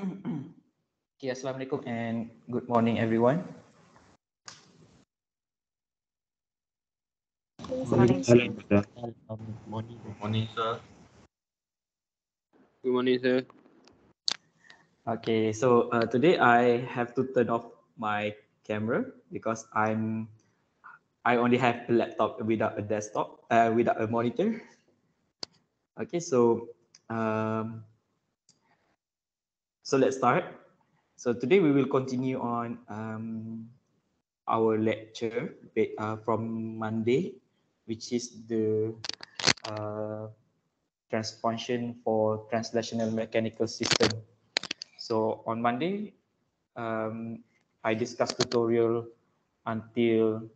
okay, Assalamualaikum and good morning everyone. Good morning, sir. Good morning, sir. Good morning, sir. Okay, so uh, today I have to turn off my camera because I'm I only have a laptop without a desktop, uh, without a monitor. Okay, so um, so let's start. So today we will continue on um, our lecture uh, from Monday, which is the uh, function for translational mechanical system. So on Monday, um, I discussed tutorial until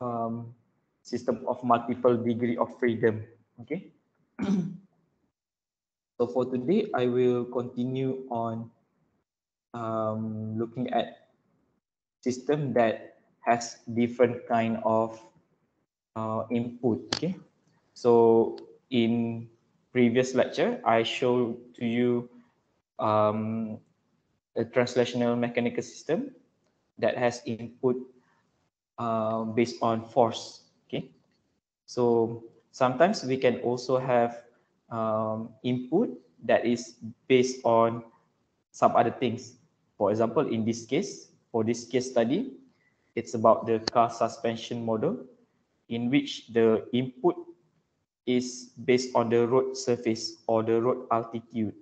um, system of multiple degree of freedom. Okay. so for today, I will continue on um, looking at system that has different kind of uh, input. Okay. So in previous lecture, I showed to you um, a translational mechanical system that has input uh, based on force. Okay, so sometimes we can also have um, input that is based on some other things. For example, in this case, for this case study, it's about the car suspension model in which the input is based on the road surface or the road altitude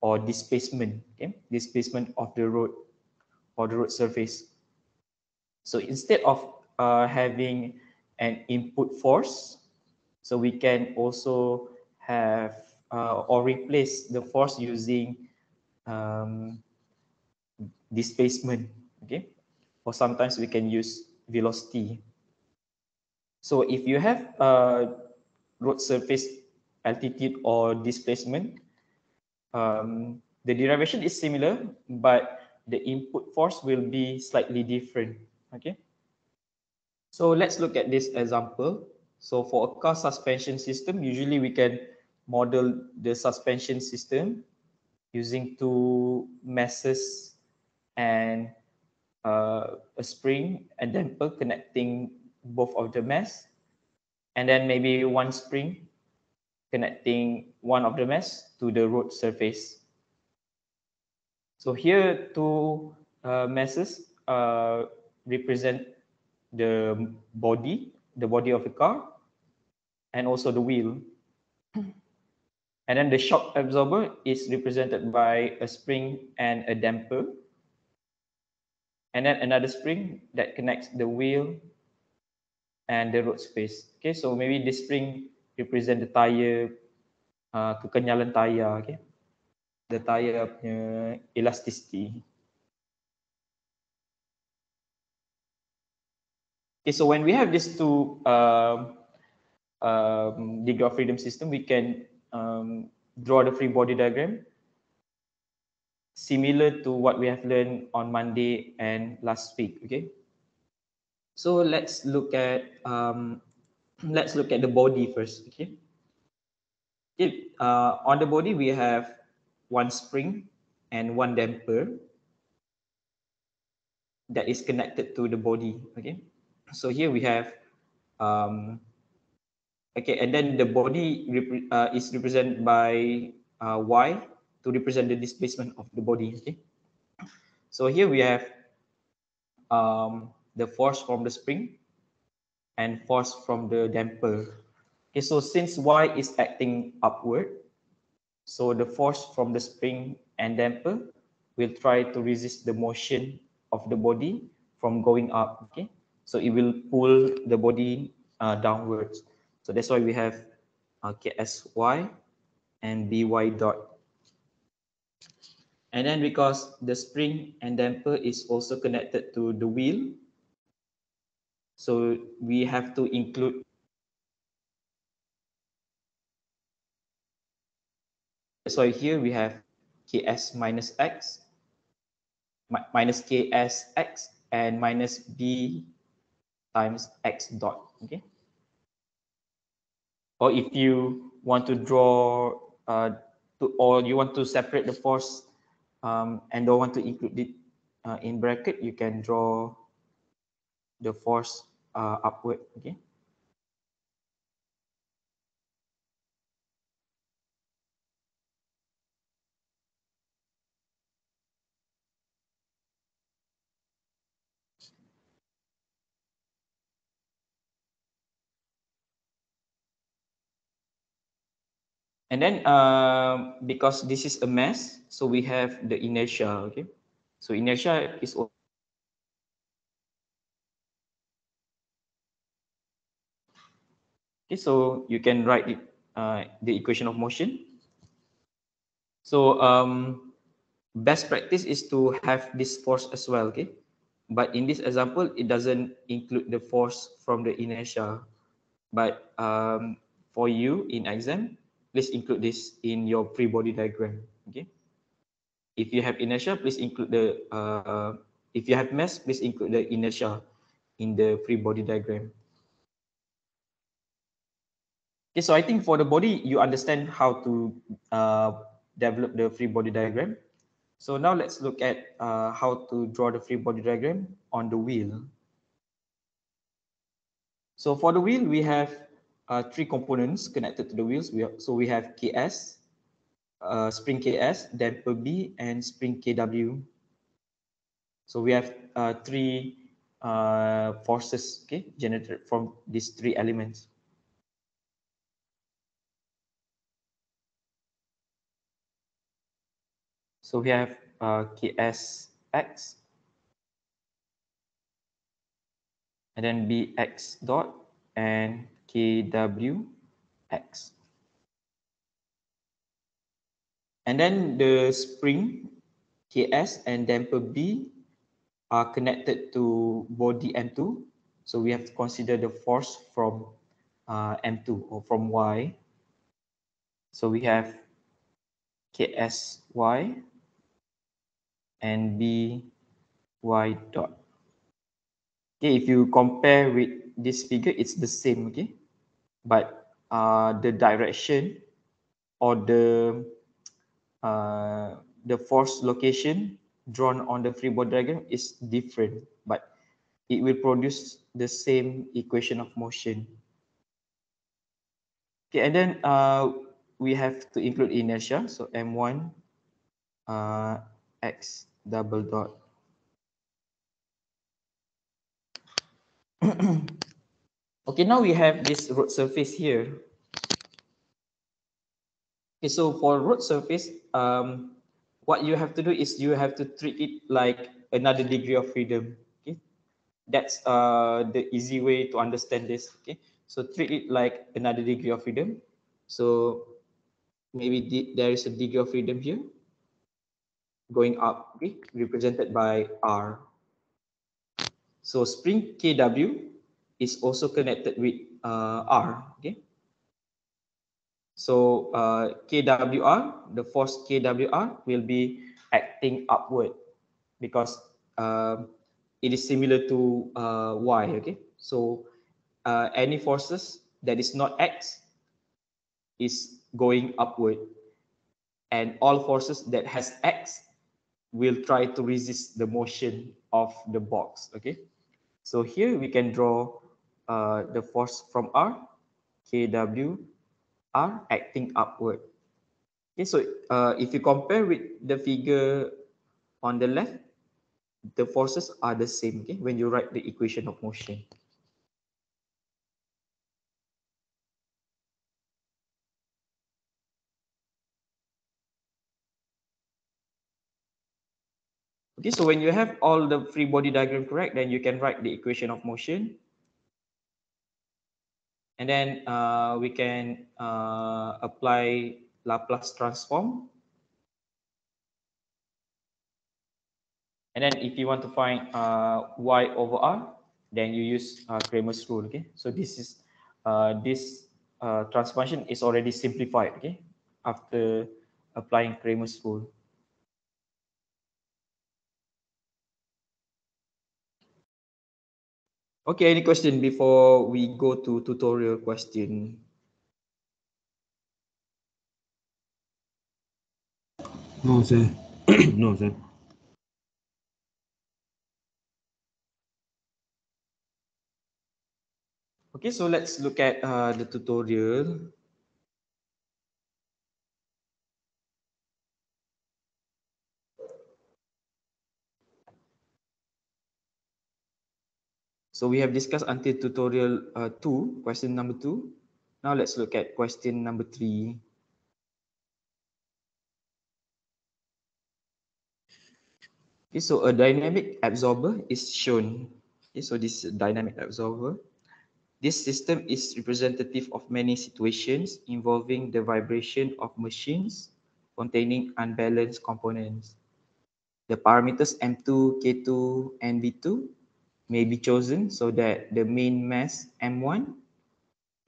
or displacement, okay, displacement of the road or the road surface. So instead of uh, having an input force, so we can also have uh, or replace the force using um, displacement, okay? Or sometimes we can use velocity. So if you have a road surface altitude or displacement, um, the derivation is similar, but the input force will be slightly different. Okay. So let's look at this example. So for a car suspension system, usually we can model the suspension system using two masses and uh, a spring and damper connecting both of the mass and then maybe one spring connecting one of the mass to the road surface. So here two uh, masses uh, represent the body, the body of the car, and also the wheel. And then the shock absorber is represented by a spring and a damper. And then another spring that connects the wheel and the road space. Okay, so maybe this spring represent the tire, uh, kekenyalan tayar, okay. The tire punya elasticity. Okay, so when we have these two um, um, degree of freedom system, we can um, draw the free body diagram similar to what we have learned on Monday and last week, okay? So let's look at um, let's look at the body first. Okay. It, uh, on the body, we have one spring and one damper that is connected to the body. Okay. So here we have, um, okay, and then the body uh, is represented by uh, Y to represent the displacement of the body. Okay. So here we have um, the force from the spring and force from the damper. Okay, so since Y is acting upward, so the force from the spring and damper will try to resist the motion of the body from going up. Okay, so it will pull the body uh, downwards. So that's why we have uh, KSY and BY dot. And then because the spring and damper is also connected to the wheel, so we have to include so here we have ks minus x minus ks x and minus b times x dot okay or if you want to draw uh, to, or you want to separate the force um, and don't want to include it uh, in bracket, you can draw the force uh, upward, okay? And then uh, because this is a mass, so we have the inertia, okay? So inertia is Okay, so you can write it, uh, the equation of motion. So um, best practice is to have this force as well, okay? But in this example, it doesn't include the force from the inertia. But um, for you in exam, please include this in your free body diagram. Okay. If you have inertia, please include the, uh, if you have mass, please include the inertia in the free body diagram. Okay, so I think for the body, you understand how to uh, develop the free body diagram. So now let's look at uh, how to draw the free body diagram on the wheel. So for the wheel, we have uh, three components connected to the wheels. We have, so we have KS, uh, spring KS, damper B, and spring KW. So we have uh, three uh, forces okay, generated from these three elements. So we have uh, KSX, and then BX dot and KWX. And then the spring KS and damper B are connected to body M2. So we have to consider the force from uh, M2 or from Y. So we have KSY and BY dot. Okay, if you compare with this figure, it's the same, okay? But uh, the direction or the uh, the force location drawn on the free body diagram is different, but it will produce the same equation of motion. Okay, and then uh, we have to include inertia. So M1 uh, X double dot. Okay, now we have this road surface here. Okay, so for road surface, um, what you have to do is you have to treat it like another degree of freedom. Okay, that's uh, the easy way to understand this. Okay, so treat it like another degree of freedom. So maybe there is a degree of freedom here going up, okay, represented by R. So spring KW is also connected with uh, R. Okay. So uh, KWR, the force KWR will be acting upward because uh, it is similar to uh, Y. Okay. So uh, any forces that is not X is going upward and all forces that has X will try to resist the motion of the box. Okay. So here we can draw uh, the force from R, KW, R acting upward. Okay, so uh, if you compare with the figure on the left, the forces are the same okay, when you write the equation of motion. Okay, so when you have all the free body diagram correct, then you can write the equation of motion and then uh, we can uh, apply Laplace transform. And then if you want to find uh, y over r, then you use uh, Cramer's rule. Okay, so this is uh, this uh, transformation is already simplified. Okay, after applying Cramer's rule. Okay, any question before we go to tutorial question? No, sir. no, sir. Okay, so let's look at uh, the tutorial. So we have discussed until tutorial uh, two, question number two. Now let's look at question number three. Okay, so a dynamic absorber is shown. Okay, so this dynamic absorber. This system is representative of many situations involving the vibration of machines containing unbalanced components. The parameters M2, K2, and B2 may be chosen so that the main mass M1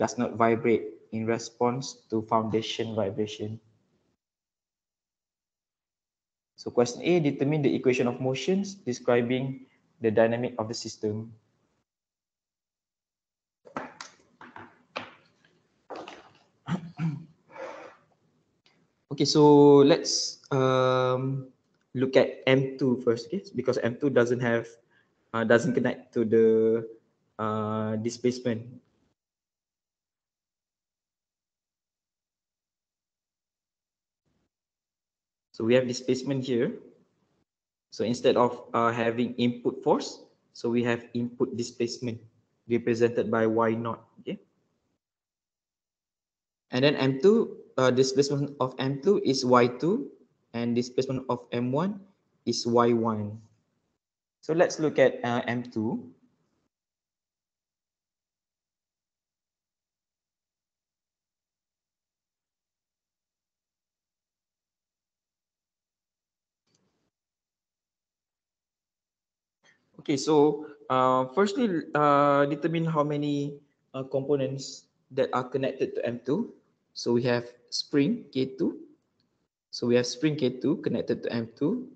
does not vibrate in response to foundation vibration. So question A, determine the equation of motions describing the dynamic of the system. okay, so let's um, look at M2 first, okay? Because M2 doesn't have, uh, doesn't connect to the uh, displacement So we have displacement here. So instead of uh, having input force, so we have input displacement represented by y naught. Okay. And then M2, uh, displacement of M2 is y2 and displacement of M1 is y1. So let's look at uh, M2. Okay, so uh, firstly, uh, determine how many uh, components that are connected to M2. So we have spring K2. So we have spring K2 connected to M2.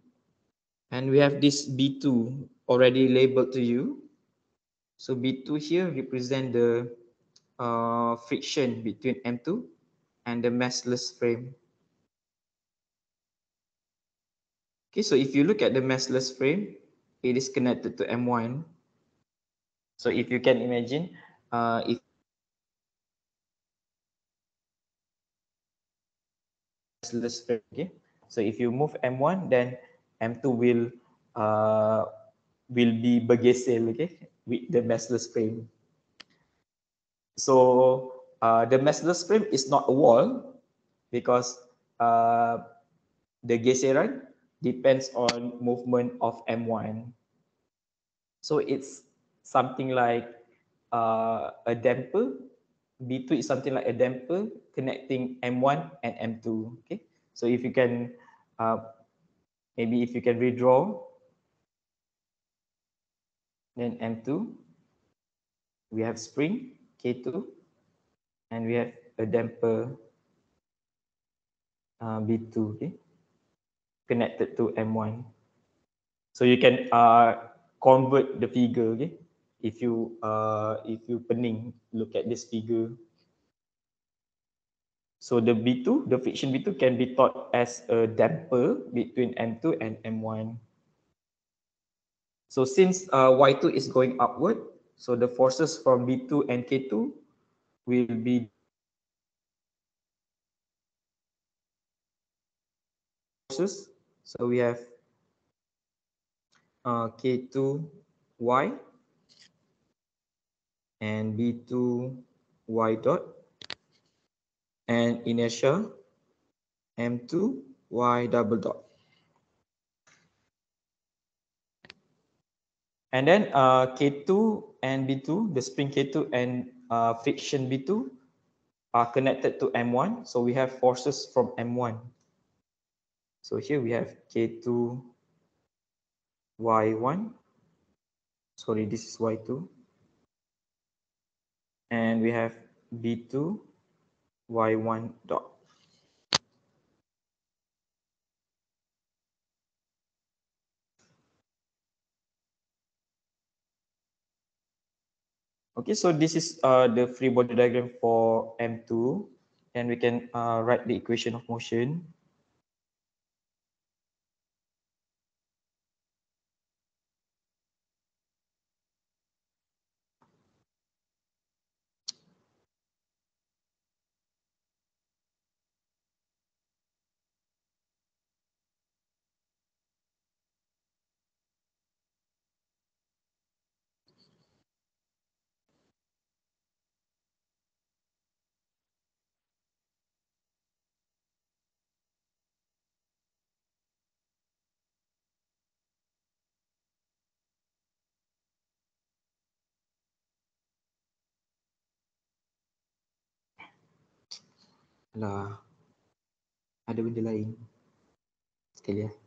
And we have this B2 already labeled to you. So B2 here represent the uh, friction between M2 and the massless frame. Okay, so if you look at the massless frame, it is connected to M1. So if you can imagine, uh, if okay, so if you move M1, then M2 will uh, will be bergeser, okay, with the massless frame. So uh, the massless frame is not a wall because uh, the geseran depends on movement of M1. So it's something like uh, a damper. B2 is something like a damper connecting M1 and M2. Okay, so if you can, uh, maybe if you can redraw, then M2, we have spring K2, and we have a damper uh, B2. Okay connected to M1. So you can uh, convert the figure, okay? If you uh, if you pening look at this figure. So the B2, the friction B2 can be thought as a damper between M2 and M1. So since uh, Y2 is going upward, so the forces from B2 and K2 will be forces so we have uh, K2Y and B2Y dot and inertia M2Y double dot. And then uh, K2 and B2, the spring K2 and uh, friction B2 are connected to M1. So we have forces from M1 so here we have K2 Y1. Sorry, this is Y2. And we have B2 Y1 dot. Okay, so this is uh, the free body diagram for M2 and we can uh, write the equation of motion. Alah. Ada benda lain. Sekali ya.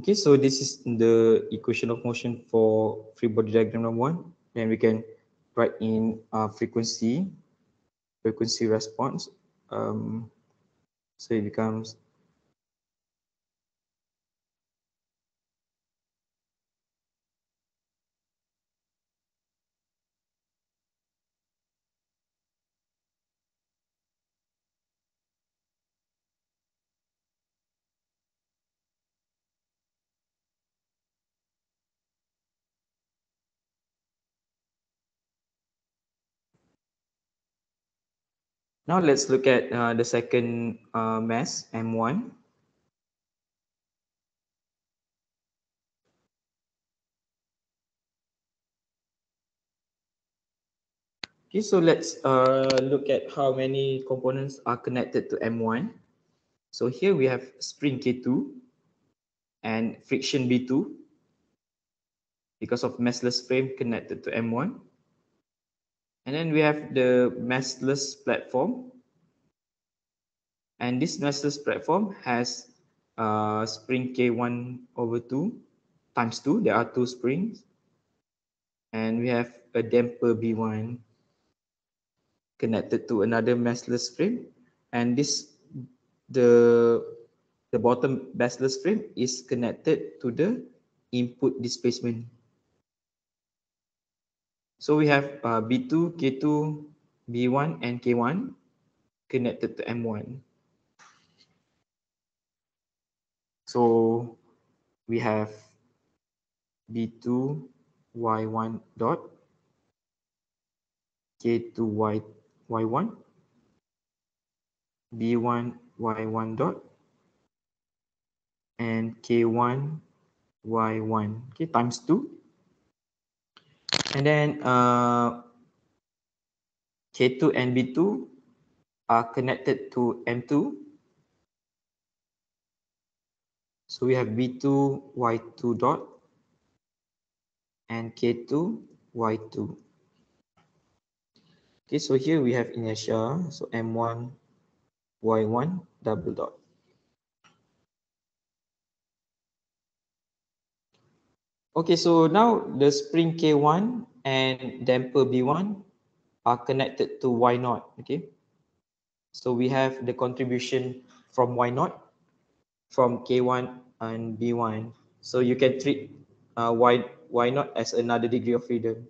Okay, so this is the equation of motion for free body diagram number one. Then we can write in uh, frequency, frequency response. Um, so it becomes Now let's look at uh, the second uh, mass, M1. Okay, so let's uh, look at how many components are connected to M1. So here we have spring K2 and friction B2 because of massless frame connected to M1. And then we have the massless platform. And this massless platform has uh, spring K1 over 2 times 2. There are two springs. And we have a damper B1 connected to another massless frame. And this, the, the bottom massless frame is connected to the input displacement so we have uh, B2, K2, B1 and K1 connected to M1. So we have B2, Y1 dot, K2, Y, Y1, B1, Y1 dot, and K1, Y1, okay, times 2 and then uh, K2 and B2 are connected to M2. So we have B2 Y2 dot and K2 Y2. Okay, so here we have inertia, so M1 Y1 double dot. Okay, so now the spring K1 and damper B1 are connected to Y naught. Okay, so we have the contribution from Y naught from K1 and B1. So you can treat uh, Y, y naught as another degree of freedom.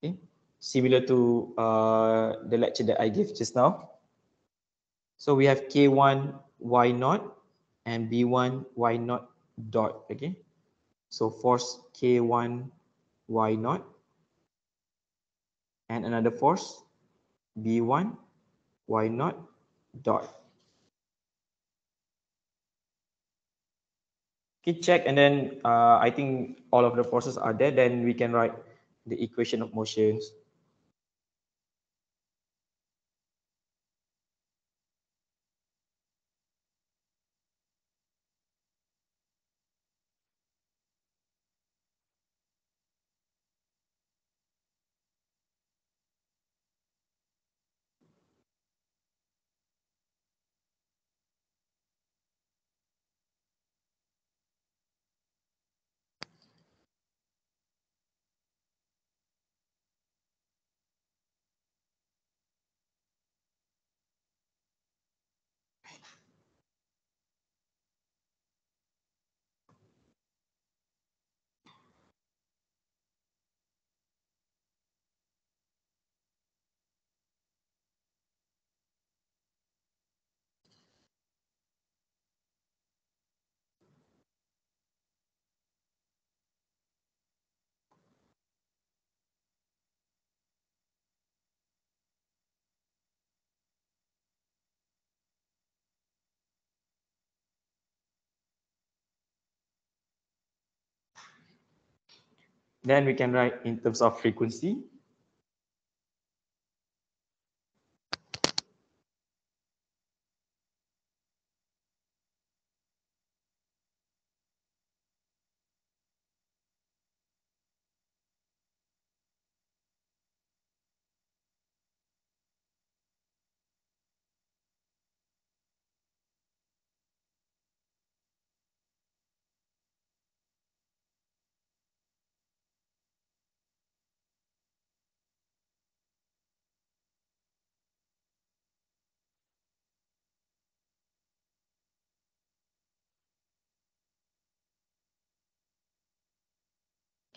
Okay, similar to uh, the lecture that I gave just now. So we have K1 Y naught and B1 Y naught dot okay so force k1 y naught and another force b1 y naught dot. Okay check. And then uh, i think all of the forces are there. Then we can write the equation of motions Then we can write in terms of frequency.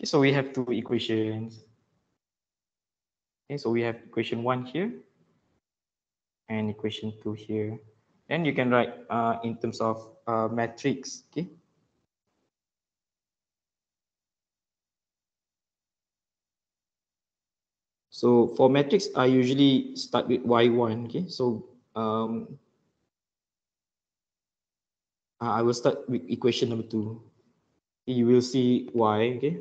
Okay, so we have two equations. Okay, so we have equation one here and equation two here. And you can write uh, in terms of uh, matrix. Okay. So for matrix, I usually start with y1. Okay, so um, I will start with equation number two. You will see y. Okay.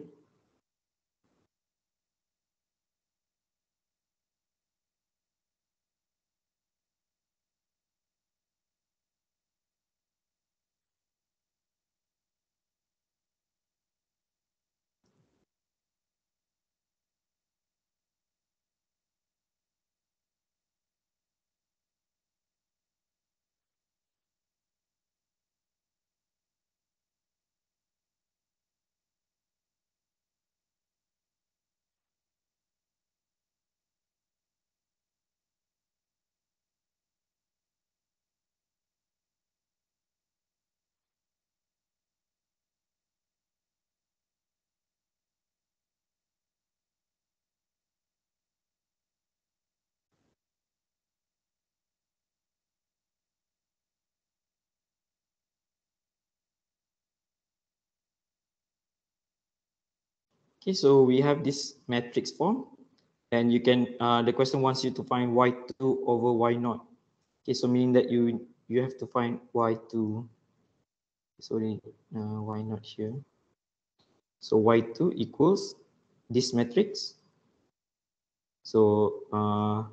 Okay, so we have this matrix form and you can, uh, the question wants you to find y2 over y0. Okay, so meaning that you you have to find y2. Sorry, uh, y0 here. So y2 equals this matrix. So uh,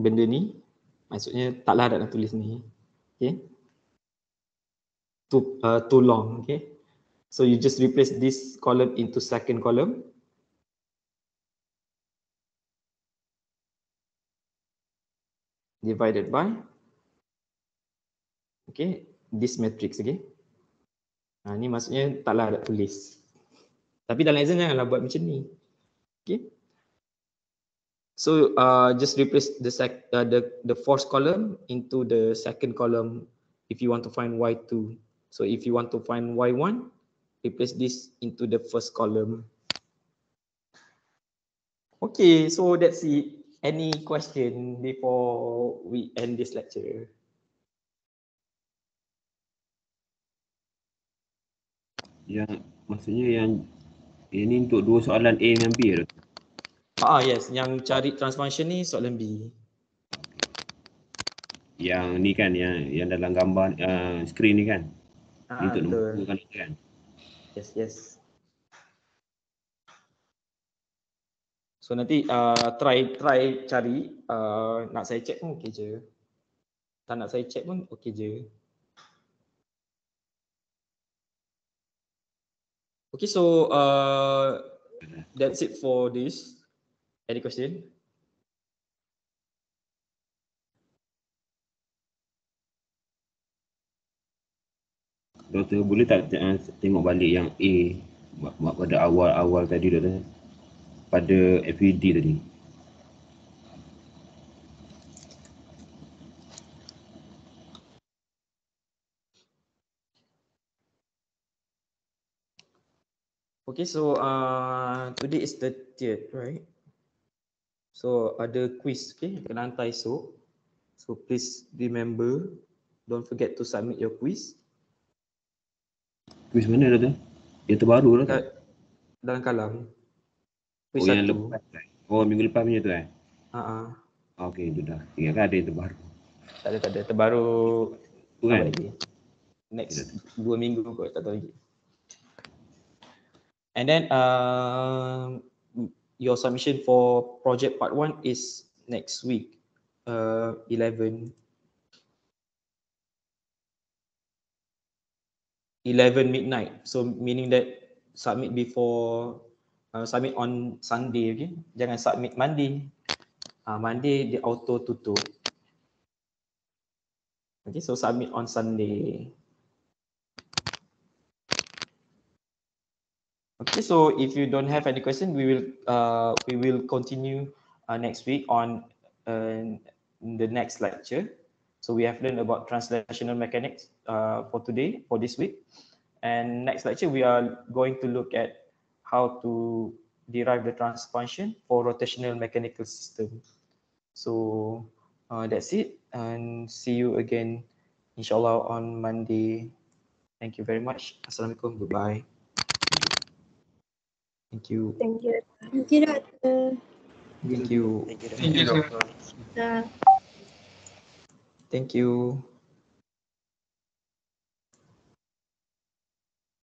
benda ni maksudnya tak larat nak tulis ni. Okay. Too, uh, too long. Okay. So you just replace this column into second column. Divided by, okay, this matrix, okay. Nah, ni maksudnya taklah ada tulis. Tapi dalam exam janganlah buat macam ni. Okay. So uh, just replace the sec uh, the the fourth column into the second column if you want to find y2. So if you want to find y1, replace this into the first column. Okay, so that's it. Any question before we end this lecture? Yang maksudnya yang ini untuk dua soalan A dan B tu. Ah yes, yang cari transformation ni soalan B. Yang ni kan yang yang dalam gambar uh, screen ni kan. Ah, Ini untuk betul. nombor kan kan. Yes, yes. So nanti uh, try try cari uh, nak saya check pun okey je. Tak nak saya check pun okey je. Okay, so uh, that's it for this. Any question? Doktor boleh tak uh, tengok balik yang A pada awal-awal tadi doktor. Pada FED tadi. Okay, so uh, today is the 30th, right? So ada quiz, okay? Kena hantar esok. So please remember, don't forget to submit your quiz. Kuis mana doktor? Yang terbaru lah tu. Kat dalam kalam. Quiz Oh yang satu. lepas. eh? Oh minggu lepas punya tu eh. Uh-uh. Okey itu dah. Ingatkan ada yang terbaru. Tak ada, tak ada. Terbaru Tu kan? lagi? Next dua minggu kot, tak tahu lagi. And then um, your submission for project part one is next week, uh, 11. 11 midnight. So meaning that submit before, uh, submit on Sunday, okay? Jangan submit Monday. Uh, Monday dia auto tutup. Okay, so submit on Sunday. Okay, so if you don't have any question, we will uh, we will continue uh, next week on uh, the next lecture. So we have learned about translational mechanics uh, for today, for this week. And next lecture, we are going to look at how to derive the transfer function for rotational mechanical system. So uh, that's it and see you again, inshallah, on Monday. Thank you very much. Assalamualaikum. Goodbye. Thank you. Thank you. Thank you, Doctor. Thank you. Thank you, Doctor. Uh, Thank you.